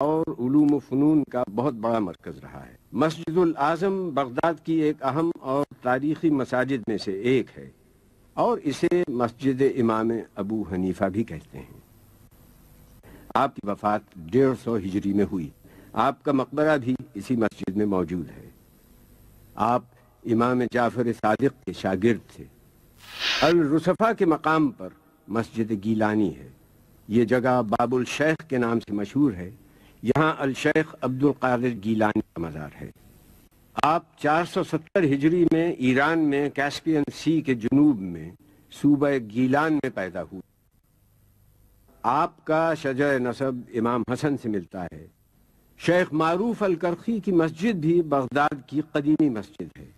और उलूम फ़नून का बहुत बड़ा मरकज़ रहा है। मस्जिद आज़म बगदाद की एक अहम और तारीख़ी मसाजिद में से एक है और इसे मस्जिद इमाम अबू हनीफा भी कहते हैं। आपकी वफात डेढ़ सौ हिजरी में हुई। आपका मकबरा भी इसी मस्जिद में मौजूद है। आप इमाम जाफ़र सादिक के शागिर्द थे। अल रुसफ़ा के मकाम पर मस्जिद गीलानी है। ये जगह बाबुल शेख के नाम से मशहूर है। यहाँ अलशेख अब्दुल कादिर गीलानी का मज़ार है। आप 470 हिजरी में ईरान में, कैस्पियन सी के जनूब में सूबह गीलान में पैदा हुए। आपका शजर नसब इमाम हसन से मिलता है। शेख मारूफ अल करखी की मस्जिद भी बगदाद की कदीमी मस्जिद है।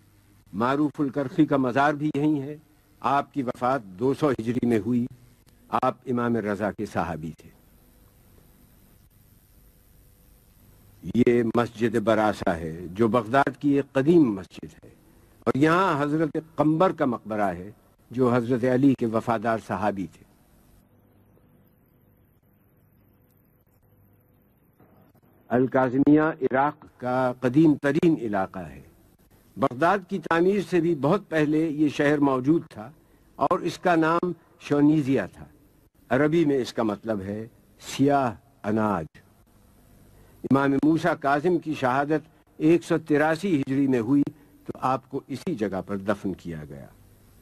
मारूफ अल करखी का मज़ार भी यहीं है। आपकी वफात 200 हिजरी में हुई। आप इमाम रजा के साहबी थे। ये मस्जिद बरासा है, जो बगदाद की एक कदीम मस्जिद है। और यहाँ हज़रत कंबर का मकबरा है, जो हज़रत अली के वफादार सहाबी थे। अल काजमिया इराक का कदीम तरीन इलाका है। बगदाद की तामीर से भी बहुत पहले ये शहर मौजूद था, और इसका नाम शोनीजिया था। अरबी में इसका मतलब है सियाह अनाज। इमाम मूसा काजिम की शहादत एक सौ तिरासी हिजरी में हुई तो आपको इसी जगह पर दफन किया गया।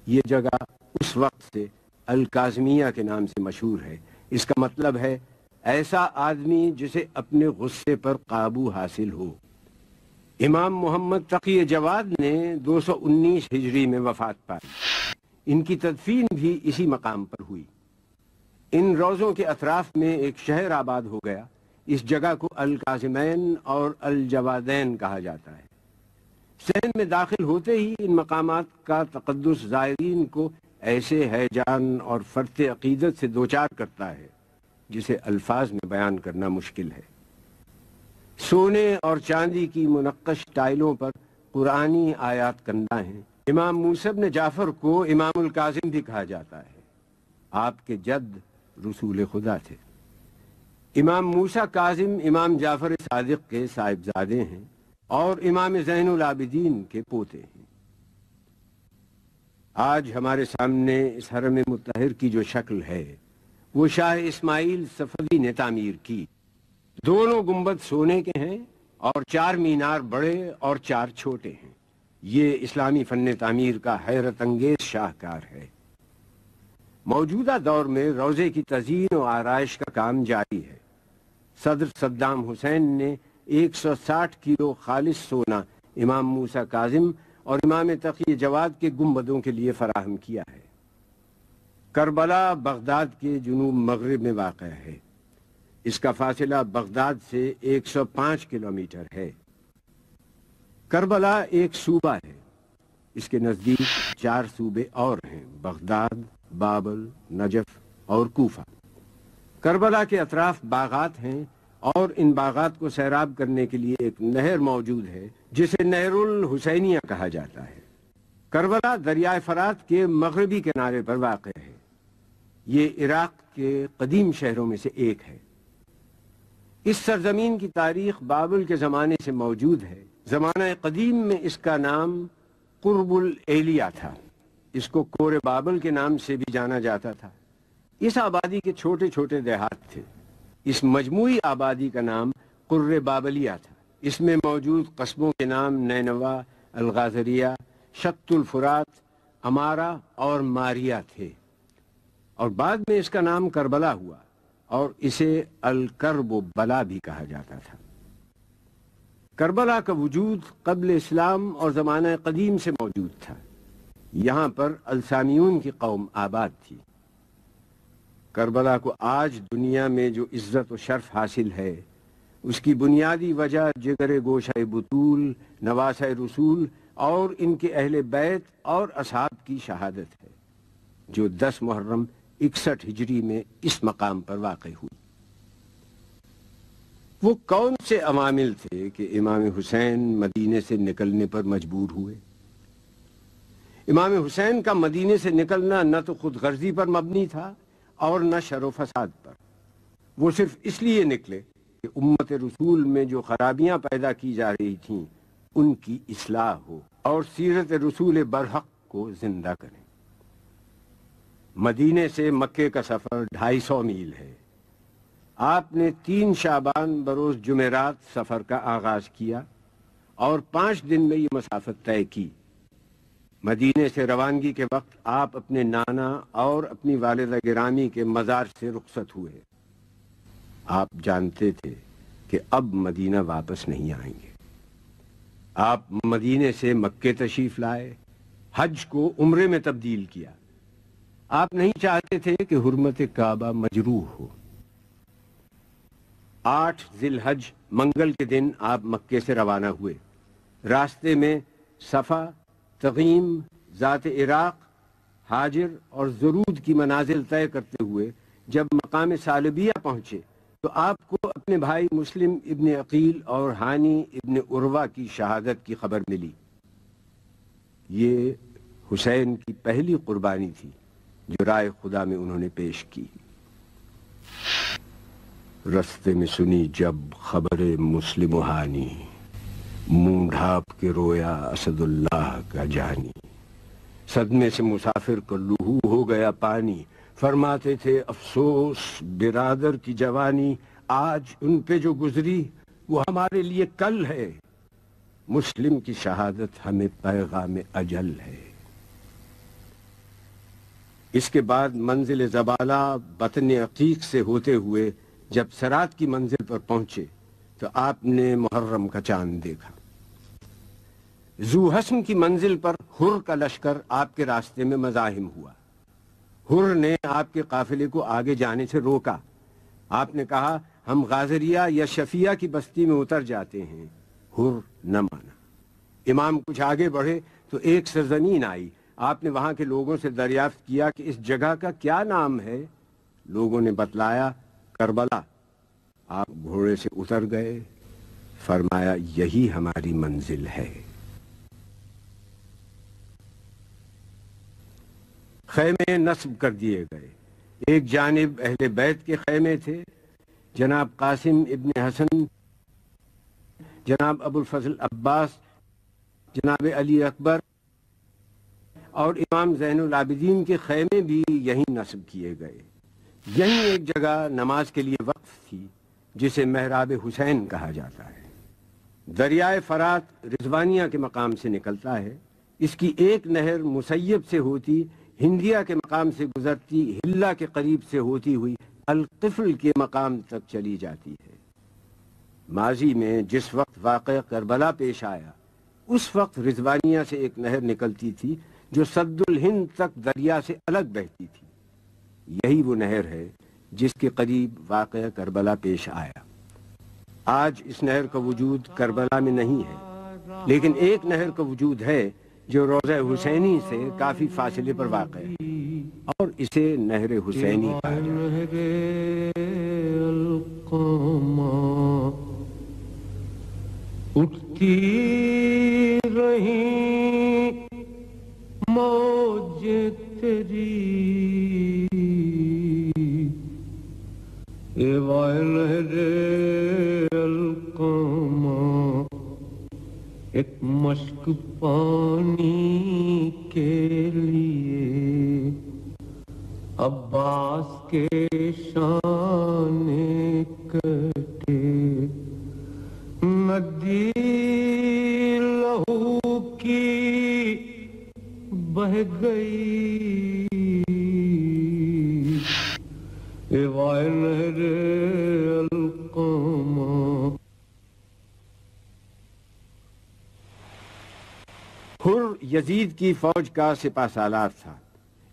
ये जगह उस वक्त से अल काजमिया के नाम से मशहूर है। इसका मतलब है, ऐसा आदमी जिसे अपने गुस्से पर काबू हासिल हो। इमाम मोहम्मद तकी जवाद ने 219 हिजरी में वफात पाई। इनकी तदफीन भी इसी मकाम पर हुई। इन रोज़ों के अतराफ में एक शहर आबाद हो गया। इस जगह को अल काजिमैन और अल जवादैन कहा जाता है। सैन में दाखिल होते ही इन मकाम का तकदस ज़ायरीन को ऐसे हैजान और फ़र्त अकीदत से दो चार करता है, जिसे अल्फाज में बयान करना मुश्किल है। सोने और चांदी की मुनक्श टाइलों पर कुरानी आयात कंदा हैं। इमाम मूसब ने जाफ़र को इमामुल काजिम भी कहा जाता है। आपके जद रसूल खुदा थे। इमाम मूसा काजिम, इमाम जाफ़र सादिक के साहिबजादे हैं और इमाम जैनुल आबिदीन के पोते हैं। आज हमारे सामने इस हरम मुतहर की जो शक्ल है, वो शाह इस्माइल सफदी ने तामीर की। दोनों गुंबद सोने के हैं और चार मीनार बड़े और चार छोटे हैं। ये इस्लामी फन तामीर का हैरत अंगेज शाहकार है। मौजूदा दौर में रोज़े की तजीन और आरइश का काम जारी है। सदर सद्दाम हुसैन ने 160 किलो खालिश सोना इमाम मूसा काजिम और इमाम तकी जवाद के गुम्बदों के लिए फराहम किया है। करबला बगदाद के जुनूब मगरब में वाक़ है। इसका फासला बगदाद से 105 किलोमीटर है। करबला एक सूबा है। इसके नज़दीक चार सूबे और हैं, बगदाद, बाबल, नजफ और कूफा। करबला के अतराफ बागात हैं और इन बागात को सैराब करने के लिए एक नहर मौजूद है, जिसे नहरुल हुसैनिया कहा जाता है। करबला दरियाए फरात के मगरबी किनारे पर वाक़ है। ये इराक के कदीम शहरों में से एक है। इस सरजमीन की तारीख बाबुल के ज़माने से मौजूद है। ज़माना कदीम में इसका नाम कुर्बुल एलिया था। इसको कोरे बाबल के नाम से भी जाना जाता था। इस आबादी के छोटे छोटे देहात थे। इस मजमुई आबादी का नाम कुर्र बाबलिया था। इसमें मौजूद कस्बों के नाम नैनवा, अलगाजरिया, शक्तुलफुरात, अमारा और मारिया थे। और बाद में इसका नाम करबला हुआ और इसे अलकरब बला भी कहा जाता था। करबला का वजूद कबल इस्लाम और ज़माना कदीम से मौजूद था। यहाँ पर अलसामियून की कौम आबाद थी। करबला को आज दुनिया में जो इज़्ज़त व शर्फ हासिल है उसकी बुनियादी वजह जिगर गोशा बतूल नवास रसूल और इनके अहल बैत और असहाब की शहादत है जो दस मुहर्रम इकसठ हिजरी में इस मकाम पर वाक़ हुई वो कौन से अवामिल थे कि इमाम हुसैन मदीने से निकलने पर मजबूर हुए इमाम हुसैन का मदीने से निकलना न तो खुद गर्जी पर मबनी था और न शर फसाद पर। वो सिर्फ़ इसलिए निकले कि उम्मत रसूल में जो खराबियाँ पैदा की जा रही थीं, उनकी इसलाह हो और सीरत रसूल बरहक को ज़िंदा करें। मदीने से मक्के का सफ़र ढाई सौ मील है। आपने तीन शाबान बरोज जुमेरात सफ़र का आगाज़ किया और पाँच दिन में ये मसाफत तय की। मदीने से रवानगी के वक्त आप अपने नाना और अपनी वालदा गिरामी के मज़ार से रुखसत हुए। आप जानते थे कि अब मदीना वापस नहीं आएँगे। आप मदीने से मक्के तशीफ लाए, हज को उम्रे में तब्दील किया। आप नहीं चाहते थे कि हुरमत काबा मजरूह हो। आठ जिल हज मंगल के दिन आप मक्के से रवाना हुए। रास्ते में सफ़ा तकीम ज़ात इराक, हाजिर और ज़रूद की मनाजिल तय करते हुए जब मकाम सालबिया पहुँचे तो आपको अपने भाई मुस्लिम इबन अकील और हानी इबन उर्वा की शहादत की खबर मिली। ये हुसैन की पहली कुर्बानी थी, जो राय खुदा में उन्होंने पेश की। रस्ते में सुनी जब खबर मुस्लिम हानी। मुँह ढाप के रोया असदुल्लाह का जानी। सदमे से मुसाफिर को लूहू हो गया पानी। फरमाते थे, अफसोस, बिरादर की जवानी, आज उन पे जो गुजरी, वो हमारे लिए कल है। मुस्लिम की शहादत हमें पैगाम अजल है। इसके बाद मंजिल जबाला बतन अकीक से होते हुए, जब सरात की मंजिल पर पहुँचे तो आपने मुहर्रम का चाँद देखा। जू हस्म की मंजिल पर हुर का लश्कर आपके रास्ते में मजाहिम हुआ। हुर ने आपके काफिले को आगे जाने से रोका। आपने कहा, हम गाजरिया या शफिया की बस्ती में उतर जाते हैं। हुर न माना। इमाम कुछ आगे बढ़े तो एक सरजमीन आई। आपने वहाँ के लोगों से दरियाफ्त किया कि इस जगह का क्या नाम है। लोगों ने बतलाया, करबला। आप घोड़े से उतर गए। फरमाया, यही हमारी मंजिल है। खैमे नस्ब कर दिए गए। एक जानब अहले बैत के खैमे थे। जनाब कासिम इबन हसन, जनाब अबुल फजल अब्बास, जनाब अली अकबर और इमाम जैनुल आबिदीन के खैमे भी यहीं नस्ब किए गए। यहीं एक जगह नमाज़ के लिए वक्फ थी, जिसे महराब हुसैन कहा जाता है। दरियाए फरात रिजवानिया के मकाम से निकलता है। इसकी एक नहर मुसैब से होती हिंदिया के मकाम से गुजरती, हिल्ला के करीब से होती हुई अलकफल के मकाम तक चली जाती है। माजी में जिस वक्त वाक़ करबला पेश आया, उस वक्त रिजवानिया से एक नहर निकलती थी, जो सद्दुल हिंद तक दरिया से अलग बहती थी। यही वो नहर है, जिसके करीब वाक़ करबला पेश आया। आज इस नहर का वजूद करबला में नहीं है, लेकिन एक नहर का वजूद है जो रोज़ हुसैनी से काफ़ी फासले पर वाक़ है। और इसे नहर हुसैनी उठती रही मौज तेरी। ए नहरे एक मश्क पानी के लिए। अब्बास के शान कटे। नदी लहू की बह गई। यजीद की फौज का सिपा सालार था।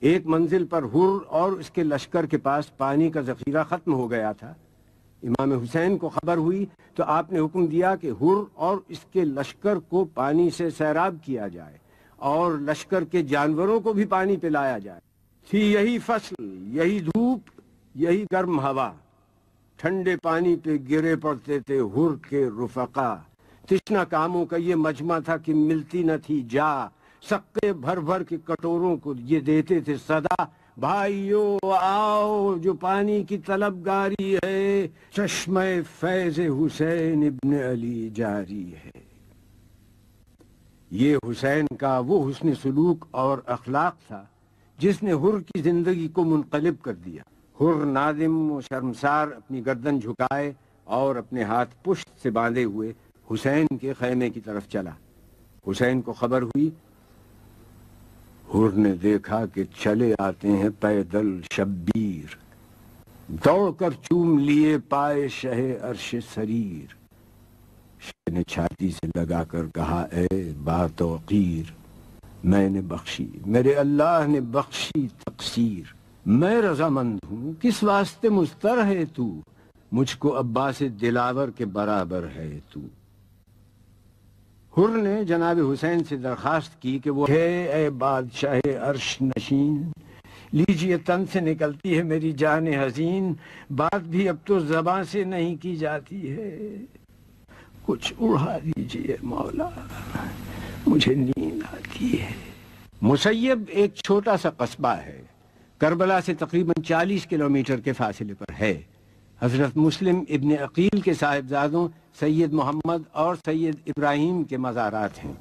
एक मंजिल पर हुर और उसके लश्कर के पास पानी का जखीरा खत्म हो गया था। इमाम हुसैन को खबर हुई तो आपने हुक्म दिया कि हुर और इसके लश्कर को पानी से सैराब किया जाए और लश्कर के जानवरों को भी पानी पिलाया जाए। थी यही फ़सल, यही धूप, यही गर्म हवा। ठंडे पानी पे गिरे पड़ते थे हुर के रुफका। तिश्ना कामों का ये मजमा था कि मिलती न थी जा। सक्के भर भर के कटोरों को ये देते थे सदा। भाइयों, आओ, जो पानी की तलबगारी है, चश्मे फैज हुसैन इब्न अली जारी है। ये हुसैन का वो हुस्न सलूक और अखलाक था, जिसने हुर की ज़िंदगी को मुनकलब कर दिया। हुर नादिम व शर्मसार अपनी गर्दन झुकाए और अपने हाथ पुष्ट से बांधे हुए हुसैन के खैमे की तरफ़ चला। हुसैन को खबर हुई हुर ने देखा कि चले आते हैं पैदल शब्बीर। दौड़कर चूम लिए पाए शहे अर्श शरीर ने छाती से लगाकर कहा, ए बातौकीर मैंने बख्शी, मेरे अल्लाह ने बख्शी तकसीर। मैं रजामंद हूँ, किस वास्ते मुस्तर है तू? मुझको अब्बास दिलावर के बराबर है तू। हुर ने जनाब हुसैन से दरखास्त की कि वो, है ए बादशाह अर्श नशीन, लीजिए तन से निकलती है मेरी जान हसीन, बात भी अब तो जबान से नहीं की जाती है। कुछ उड़ा दीजिए मौला, मुझे नींद आती है। मुसैब एक छोटा सा कस्बा है, करबला से तकरीबन 40 किलोमीटर के फासले पर है। हज़रत मुस्लिम इब्न अकील के साहिबजादों सैयद मोहम्मद और सैयद इब्राहिम के मज़ारात हैं।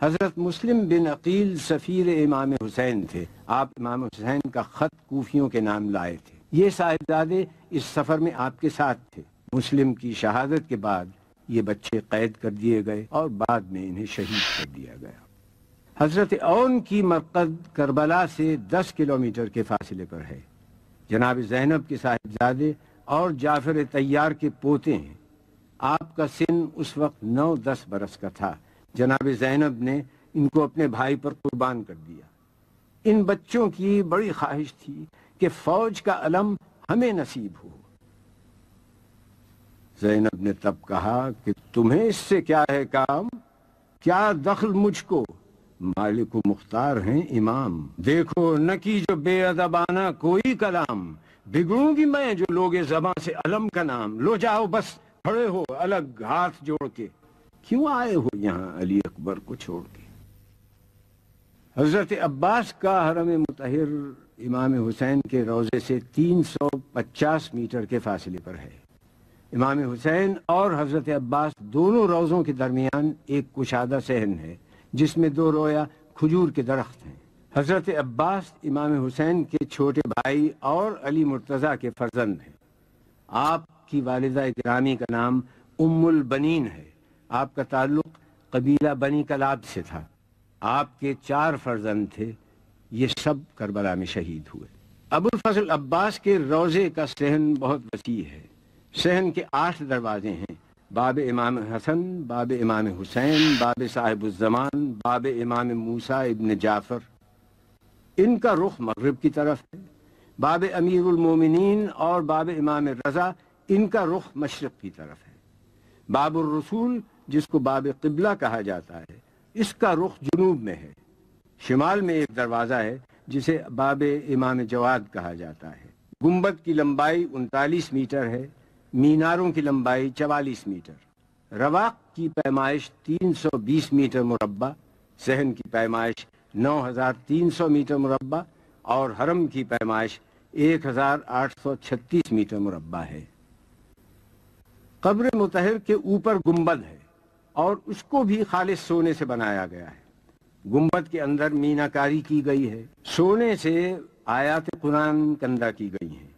हज़रत मुस्लिम बिन अकील सफ़ीर इमाम हुसैन थे। आप इमाम हुसैन का ख़त कूफियों के नाम लाए थे। ये साहिबजादे इस सफ़र में आपके साथ थे। मुस्लिम की शहादत के बाद ये बच्चे कैद कर दिए गए और बाद में इन्हें शहीद कर दिया गया। हज़रत ओन की मरकज करबला से दस किलोमीटर के फासले पर है। जनाब जैनब के साहिबजादे और जाफ़र तैयार के पोते हैं। आपका सिन उस वक्त नौ दस बरस का था। जनाब जैनब ने इनको अपने भाई पर कुर्बान कर दिया। इन बच्चों की बड़ी ख्वाहिश थी कि फौज का अलम हमें नसीब हो। जैनब ने तब कहा कि तुम्हें इससे क्या है काम? क्या दखल मुझको? मालिक मुख्तार हैं इमाम। देखो, न की जो बेअदबाना कोई कलाम। बिगड़ूँगी मैं जो लोग जबान से अलम का नाम। लो जाओ बस। खड़े हो, अलग हाथ जोड़ के। क्यों आए हो यहाँ अली अकबर को छोड़ के? हज़रत अब्बास का हरम मुतहर इमाम हुसैन के रोज़े से 350 मीटर के फासले पर है। इमाम हुसैन और हज़रत अब्बास दोनों रोज़ों के दरमियान एक कुशादा सहन है, जिसमें दो रोया खजूर के दरख्त हैं। हज़रत अब्बास इमाम हुसैन के छोटे भाई और अली मुर्तज़ा के फर्जंद हैं। आपकी वालिदा ग्रामी का नाम उम्मुल बनीन है। आपका ताल्लुक कबीला बनी कलाब से था। आपके चार फर्जंद थे। ये सब करबला में शहीद हुए। अबुल फजल अब्बास के रोज़े का सहन बहुत वसी है। सहन के आठ दरवाजे हैं। बाब इमाम हसन, बाब इमाम हुसैन, बाब साहिबुज़मान बाब इमाम मूसा इब्न जाफ़र। इनका रुख मगरब की तरफ़ है। बाब अमीरमिन और बाब इमाम रज़ा इनका रुख मशरक़ की तरफ़ है। बाबुर रसूल जिसको बाब किबला कहा जाता है इसका रुख जुनूब में है। शिमाल में एक दरवाज़ा है जिसे बाब इमाम जवाद कहा जाता है। गुंबद की लंबाई उनतालीस मीटर है मीनारों की लंबाई चवालीस मीटर। रवाक की पैमाइश 320 मीटर मुरबा सहन की पैमाइश 9,300 मीटर मुरबा और हरम की पैमाइश 1,836 मीटर मुरबा है। कब्र मुतहर के ऊपर गुंबद है और उसको भी खालिश सोने से बनाया गया है। गुंबद के अंदर मीनाकारी की गई है। सोने से आयात कुरान कंदा की गई है।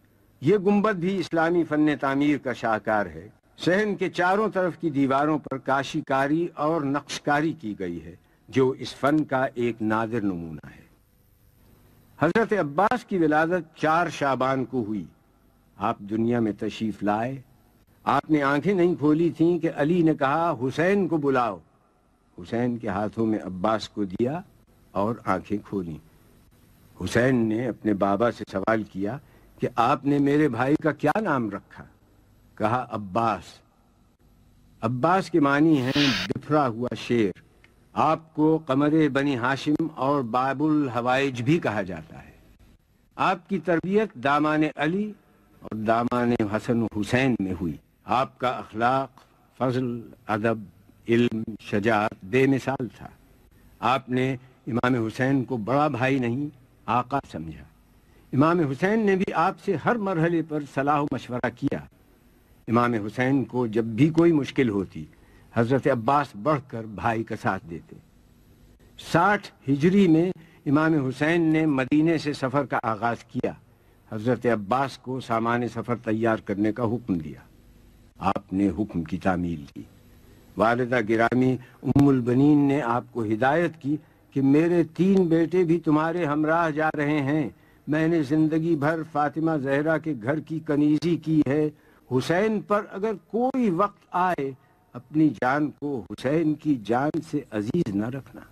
ये गुंबद भी इस्लामी फन तामीर का शाहकार है। सहन के चारों तरफ़ की दीवारों पर काशीकारी और नक्शकारी की गई है, जो इस फन का एक नादिर नमूना है। हज़रत अब्बास की विलादत चार शाबान को हुई। आप दुनिया में तशरीफ़ लाए आपने आँखें नहीं खोली थीं कि अली ने कहा, हुसैन को बुलाओ। हुसैन के हाथों में अब्बास को दिया और आँखें खोली। हुसैन ने अपने बाबा से सवाल किया कि आपने मेरे भाई का क्या नाम रखा? कहा, अब्बास। अब्बास के मानी हैं बिफरा हुआ शेर। आपको कमर बनी हाशिम और बाबुल हवाइज भी कहा जाता है। आपकी तरबियत दामान अली और दामान हसन हुसैन में हुई। आपका अखलाक, फजल, अदब, इल्म, शजात बेमिसाल था। आपने इमाम हुसैन को बड़ा भाई नहीं, आका समझा। इमाम हुसैन ने भी आपसे हर मरहले पर सलाह मशवरा किया। इमाम हुसैन को जब भी कोई मुश्किल होती, हज़रत अब्बास बढ़कर भाई का साथ देते। साठ हिजरी में इमाम हुसैन ने मदीने से सफ़र का आगाज़ किया। हज़रत अब्बास को सामान सफ़र तैयार करने का हुक्म दिया। आपने हुक्म की तामील की। वालदा गिरामी उम्मुल बनीन ने आपको हिदायत की कि मेरे तीन बेटे भी तुम्हारे हमराह जा रहे हैं। मैंने ज़िंदगी भर फातिमा जहरा के घर की कनीजी की है। हुसैन पर अगर कोई वक्त आए, अपनी जान को हुसैन की जान से अज़ीज़ न रखना।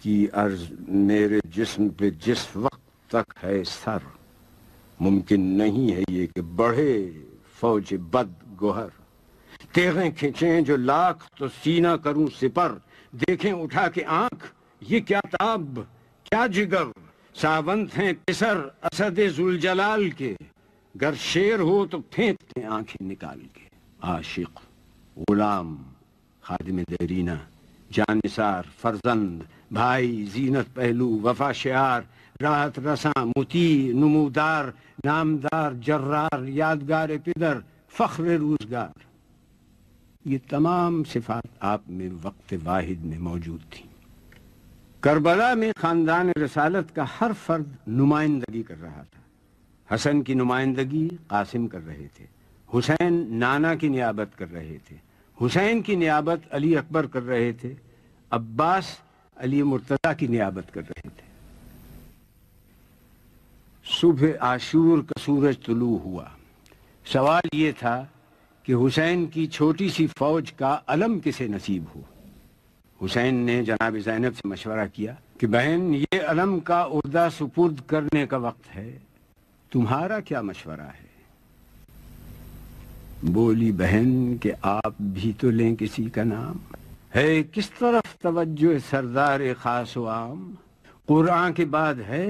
कि अर्ज़ मेरे जिस्म पे जिस वक्त तक है सर। मुमकिन नहीं है ये कि बढ़े फौज बद गोहर तेगे खींचे जो लाख तो सीना करूँ सिपर। देखें उठा के आँख, ये क्या ताब, क्या जिगर। सावंत हैं पिसर असद जुलजलाल के। गर शेर हो तो फेंकते आँखें निकाल के। आशिक, गुलाम, खादिम देरीना, जानिसार, फरजंद, भाई, जीनत पहलू, वफा शार राहत रसा मुती नमूदार, नामदार, जर्रार, यादगार पिदर फख्र, रोज़गार। ये तमाम सिफात आप में वक्त वाहिद में मौजूद थी। करबला में खानदान रसालत का हर फर्द नुमाइंदगी कर रहा था। हसन की नुमाइंदगी कासिम कर रहे थे। हुसैन नाना की नियाबत कर रहे थे। हुसैन की नियाबत अली अकबर कर रहे थे। अब्बास अली मुर्तजा की नियाबत कर रहे थे। सुबह आशूर का सूरज तुलू हुआ। सवाल ये था कि हुसैन की छोटी सी फौज का अलम किसे नसीब हो हुसैन ने जनाब जैनब से मशवरा किया कि बहन, ये अलम का उर्दा सुपुर्द करने का वक्त है। तुम्हारा क्या मशवरा है? बोली बहन कि आप भी तो लें किसी का नाम। है किस तरफ़ तवज्जो सरदार खास आम कुरान के बाद है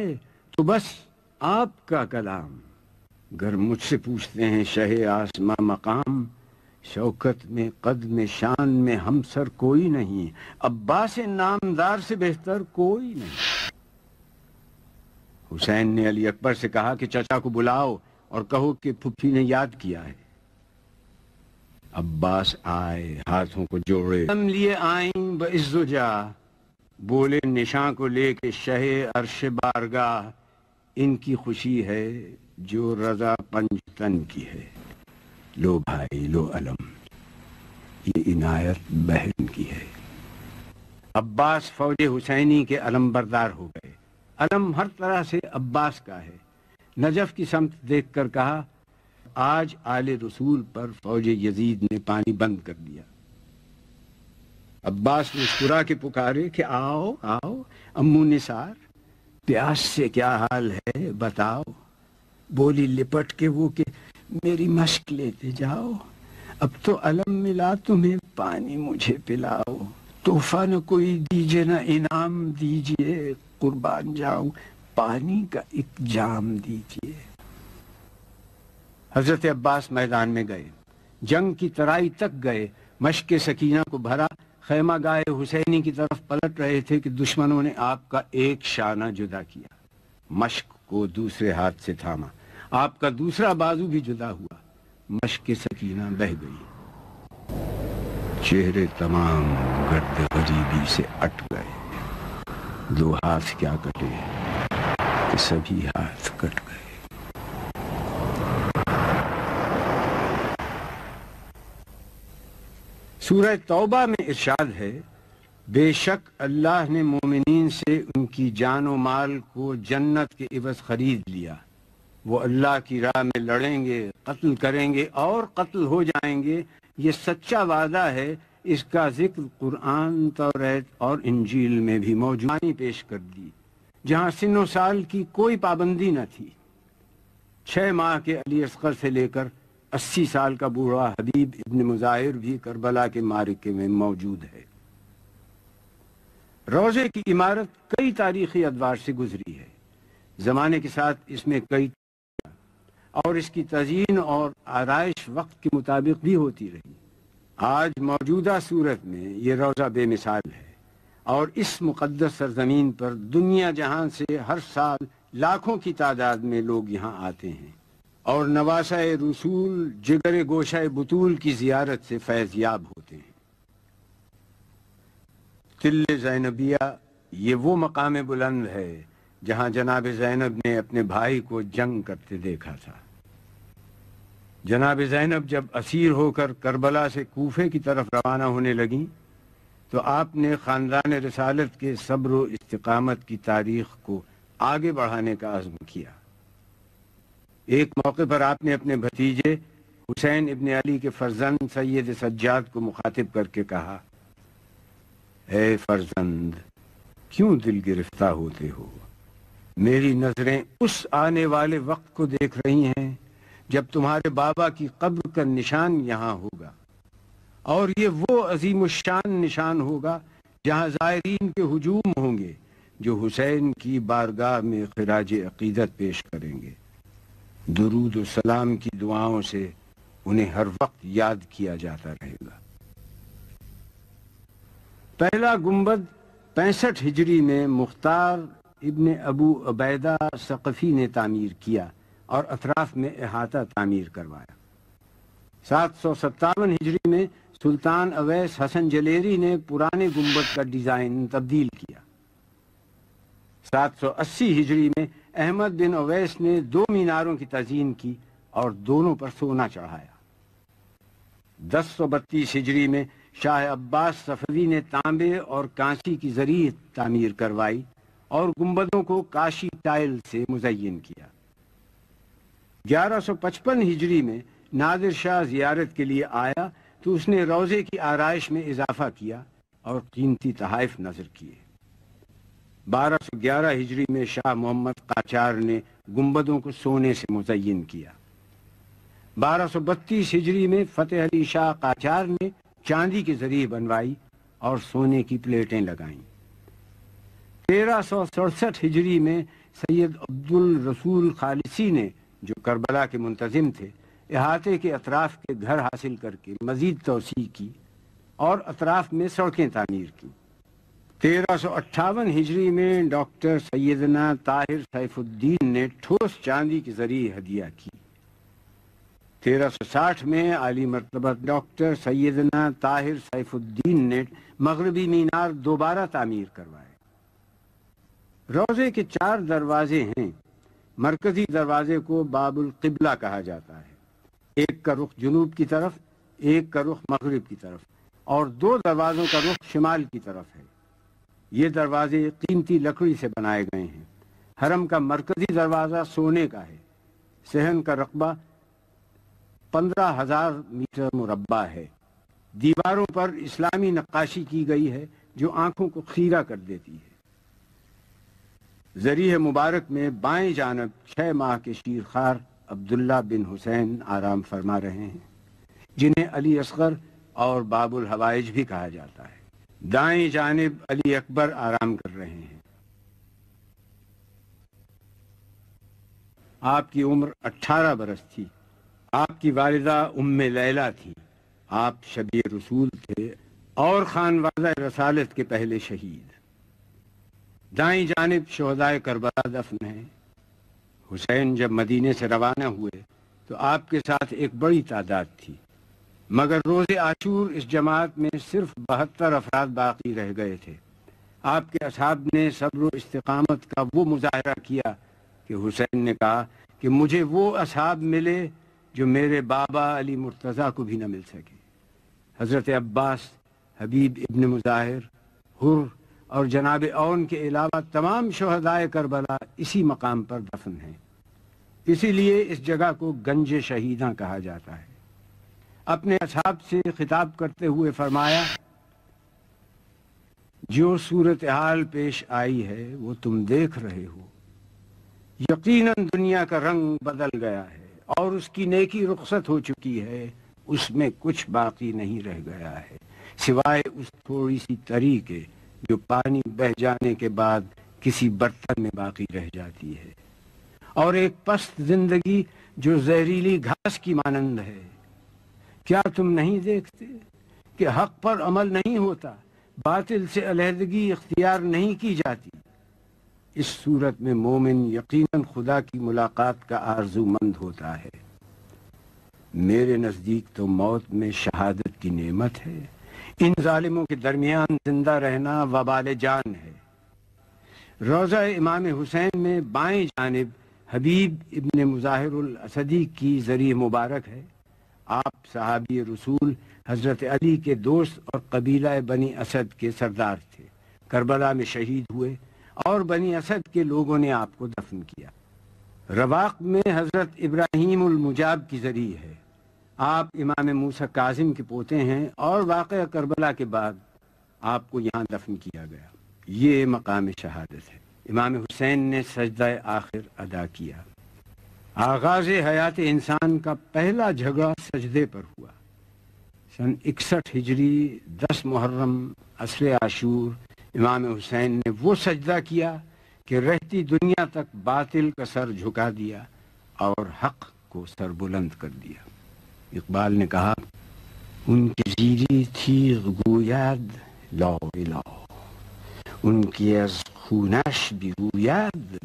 तो बस आपका कलाम। गर मुझसे पूछते हैं शहे आसमा मकाम, शौकत में, कद में, शान में हम सर कोई नहीं, अब्बास नामदार से बेहतर कोई नहीं। हुसैन ने अली अकबर से कहा कि चचा को बुलाओ और कहो कि फुफी ने याद किया है। अब्बास आए, हाथों को जोड़े। हम लिए बजा बोले निशान को लेके शहे अरश बारगाह। इनकी खुशी है जो रजा पंचतन की है। लो भाई, लो अलम, ये इनायत बहन की है। अब्बास फौज हुसैनी के अलम बरदार हो गए। अलम हर तरह से अब्बास का है। नजफ की समत देखकर कहा, आज आले रसूल पर फौज यजीद ने पानी बंद कर दिया। अब्बास मुस्कुरा के पुकारे कि आओ आओ, अम्मू निसार प्यास से क्या हाल है, बताओ। बोली लिपट के वो कि मेरी मश्क लेते जाओ। अब तो अलम मिला तुम्हें, पानी मुझे पिलाओ। तोहफा न कोई दीजिए, न इनाम दीजिए, कुर्बान जाऊँ, पानी का एक जाम दीजिए। हज़रत अब्बास मैदान में गए, जंग की तराई तक गए, मश्क सकीना को भरा खैमा गाय हुसैनी की तरफ़ पलट रहे थे कि दुश्मनों ने आपका एक शाना जुदा किया। मश्क को दूसरे हाथ से थामा। आपका दूसरा बाजू भी जुदा हुआ। मश्क की सकीना बह गई। चेहरे तमाम गर्द गरीबी से अट गए। दो हाथ क्या कटे सभी हाथ कट गए। सूरह तौबा में इरशाद है, बेशक अल्लाह ने मोमिनीन से उनकी जान माल को जन्नत के इवज खरीद लिया। वो अल्लाह की राह में लड़ेंगे, कत्ल करेंगे और कत्ल हो जाएँगे। ये सच्चा वादा है, इसका ज़िक्र कुरान, तौरत और इंजील में भी मौजूदानी पेश कर दी, जहाँ सिनो साल की कोई पाबंदी न थी। छह माह के अली असगर से लेकर अस्सी साल का बूढ़ा हबीब इब्न मुजाहिर भी करबला के मारिके में मौजूद है। रोज़े की इमारत कई तारीखी अदवार से गुजरी है। जमाने के साथ इसमें कई और इसकी तजीन और आरइश वक्त के मुताबिक भी होती रही। आज मौजूदा सूरत में ये रोज़ा बेमिसाल है और इस मुकदस सरजमीन पर दुनिया जहाँ से हर साल लाखों की तादाद में लोग यहाँ आते हैं। और नवासा रसूल, जिगर गोशा बतूल की जियारत से फैज याब होते हैं। तिल जैनबिया, ये वो मकाम बुलंद है, जहाँ जनाब जैनब ने अपने भाई को जंग करते देखा था। जनाब जैनब जब असीर होकर करबला से कूफे की तरफ़ रवाना होने लगी तो आपने ख़ानदान रसालत के सब्र इस्तकामत की तारीख को आगे बढ़ाने का आज़म किया। एक मौके पर आपने अपने भतीजे हुसैन इबन अली के फर्जंद सैयद सज्जाद को मुखातिब करके कहा ए फर्जंद, क्यों दिल गिरफ्ता होते हो? मेरी नज़रें उस आने वाले वक्त को देख रही हैं, जब तुम्हारे बाबा की कब्र का निशान यहाँ होगा। और ये वो अजीम शान निशान होगा, जहाँ जायरीन के हजूम होंगे, जो हुसैन की बारगाह में खराज अकीदत पेश करेंगे। दरूद सलाम की दुआओं से उन्हें हर वक्त याद किया जाता रहेगा। पहला गुंबद पैंसठ हिजरी में मुख्तार इब्न अबू अबैदा सक़फ़ी ने तामीर किया और अतराफ में अहाता तामीर करवाया। सात सौ सत्तावन हिजरी में सुल्तान अवैस हसन जलेरी ने पुराने गुंबद का डिज़ाइन तब्दील किया। 780 हिजरी में अहमद बिन अवैस ने दो मीनारों की तजीन की और दोनों पर सोना चढ़ाया। दस सौ बत्तीस हिजरी में शाह अब्बास सफवी ने तांबे और कांसी की ज़रिए तामीर करवाई और गुम्बदों को काशी टाइल से मुजयन किया। 1155 हिजरी में नादिर शाह जियारत के लिए आया तो उसने रोज़े की आरइश में इजाफा किया और कीमती तहाइफ नज़र किए। 1211 हिजरी में शाह मोहम्मद काचार ने गुम्बदों को सोने से मुतयन किया। 1232 हिजरी में फतेह अली शाह काचार ने चांदी के ज़रिए बनवाई और सोने की प्लेटें लगाईं। तेरह सौ सड़सठ हिजरी में सैयद अब्दुल रसूल खालिसी ने, जो करबला के मुंतजिम थे अहाते के अतराफ के घर हासिल करके मजीद तोसी की और अतराफ में सड़कें तामीर की। तेरह हिजरी में डॉक्टर सैदना ताहिर सैफुद्दीन ने ठोस चांदी के ज़रिए हदिया की। तेरह सौ साठ में आली मरतबा डॉक्टर सैदना ताहिर सैफुद्दीन ने मगरबी मीनार दोबारा तामीर करवाए। रोज़े के चार दरवाजे हैं। मरकजी दरवाजे को बाबुल किबला कहा जाता है। एक का रुख जुनूब की तरफ़, एक का रुख मगरब की तरफ़ और दो दरवाजों का रुख शिमाल की तरफ़ है। ये दरवाजे कीमती लकड़ी से बनाए गए हैं। हरम का मरकजी दरवाज़ा सोने का है। सहन का रकबा पंद्रह हज़ार मीटर मुरबा है। दीवारों पर इस्लामी नक्काशी की गई है, जो आँखों को खीरा कर देती है। ज़रिए मुबारक में बाएँ जानब छह माह के शीर खार अब्दुल्ला बिन हुसैन आराम फरमा रहे हैं, जिन्हें अली असगर और बाबुल हवाइज भी कहा जाता है। दाएँ जानब अली अकबर आराम कर रहे हैं। आपकी उम्र 18 बरस थी। आपकी वालदा उम्म लैला थी। आप शबी रसूल थे और खान खानवाजा रसालत के पहले शहीद। दाई जानब शहदाय करबला दफन है। हुसैन जब मदीने से रवाना हुए तो आपके साथ एक बड़ी तादाद थी। मगर रोज़ आशूर इस जमात में सिर्फ़ बहत्तर अफराद बाकी रह गए थे। आपके असहाब ने सब्र इस्तकामत का वो मुजाहरा किया कि हुसैन ने कहा कि मुझे वो असहाब मिले जो मेरे बाबा अली मुर्तज़ा को भी न मिल सके। हज़रत अब्बास, हबीब इब्न मुजाहिर, हुर और जनाब ओन के अलावा तमाम शहदाय करबला इसी मकाम पर दफन हैं। इसीलिए इस जगह को गंज शहीदा कहा जाता है। अपने असहाब से खिताब करते हुए फरमाया, जो सूरत हाल पेश आई है, वो तुम देख रहे हो। यकीनन दुनिया का रंग बदल गया है और उसकी नेकी रुखसत हो चुकी है। उसमें कुछ बाकी नहीं रह गया है। सिवाय उस थोड़ी सी तरीके जो पानी बह जाने के बाद किसी बर्तन में बाकी रह जाती है। और एक पस्त ज़िंदगी जो जहरीली घास की मानंद है। क्या तुम नहीं देखते कि हक पर अमल नहीं होता? बातिल से अलहदगी इख्तियार नहीं की जाती। इस सूरत में मोमिन यकीनन खुदा की मुलाकात का आरजूमंद होता है। मेरे नज़दीक तो मौत में शहादत की नेमत है। इन जालिमों के दरमियान ज़िंदा रहना वबाल जान है। रोज़ा इमाम हुसैन में बाएँ जानब हबीब इब्न मुजाहिर असदी की ज़रिए मुबारक है। आप, सहाबी रसूल, हज़रत अली के दोस्त और कबीला बनी असद के सरदार थे। करबला में शहीद हुए और बनी असद के लोगों ने आपको दफन किया। रवाक में हज़रत इब्राहिम मुजाब की ज़रिए है। आप इमाम मूसा काजिम के पोते हैं और वाक़ करबला के बाद आपको यहाँ दफन किया गया। ये मकाम शहादत है। इमाम हुसैन ने सजदा आखिर अदा किया। आगाज़ हयात इंसान का पहला झगड़ा सजदे पर हुआ। सन इकसठ हिजरी दस मुहर्रम असर आशूर इमाम हुसैन ने वो सजदा किया कि रहती दुनिया तक बातिल का सर झुका दिया और हक को सर बुलंद कर दिया। इकबाल ने कहा, उनकी जीरी थी गोयाद ला उनकी खूनश भी गोयाद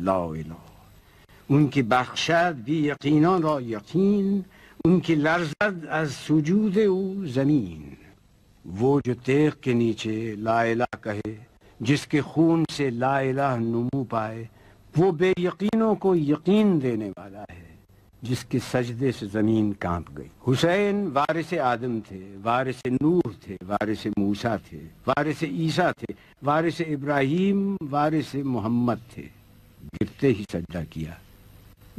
ला उनकी बख्शात भी यकीनों रा यकीन उनकी लर्जद अज सुजूद ज़मीन वो जो तेग के नीचे लाइला कहे जिसके खून से लाइला नुमू पाए वो बेयकीनों को यकीन देने वाला है जिसके सजदे से ज़मीन काँप गई हुसैन वारिस आदम थे वारिस नूह थे वारिस मूसा थे वारिस ईसा थे वारिस इब्राहिम वारिस मोहम्मद थे गिरते ही सज्जा किया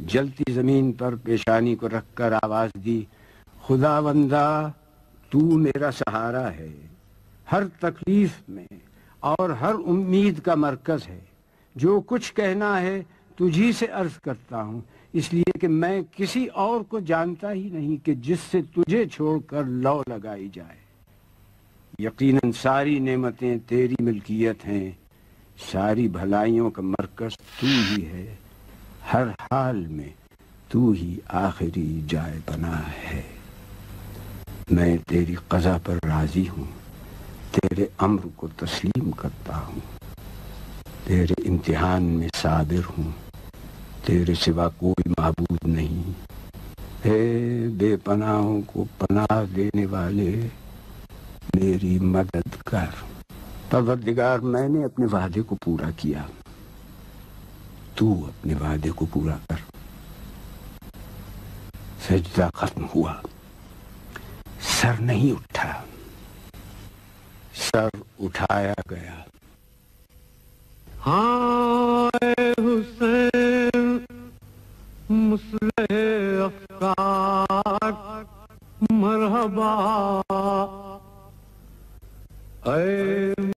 जलती ज़मीन पर पेशानी को रखकर आवाज़ दी खुदा बंदा तू मेरा सहारा है। हर तकलीफ़ में और हर उम्मीद का मरकज है। जो कुछ कहना है, तुझी से अर्ज़ करता हूँ। इसलिए कि मैं किसी और को जानता ही नहीं कि जिससे तुझे छोड़कर लौ लगाई जाए। यकीनन सारी नेमतें तेरी मिल्कियत हैं। सारी भलाइयों का मरकज तू ही है। हर हाल में तू ही आखिरी जाय बना है। मैं तेरी कजा पर राज़ी हूँ, तेरे अम्र को तस्लीम करता हूँ, तेरे इम्तिहान में साबिर हूँ, तेरे सिवा कोई महबूद नहीं। हे बेपनाहों को पनाह देने वाले, मेरी मदद कर। परवरदिगार, मैंने अपने वादे को पूरा किया। तू अपने वादे को पूरा कर। सजदा खत्म हुआ। सर नहीं उठा। सर उठाया गया। हाय हुसैन, मुसलह अफकार मरहबा। ऐ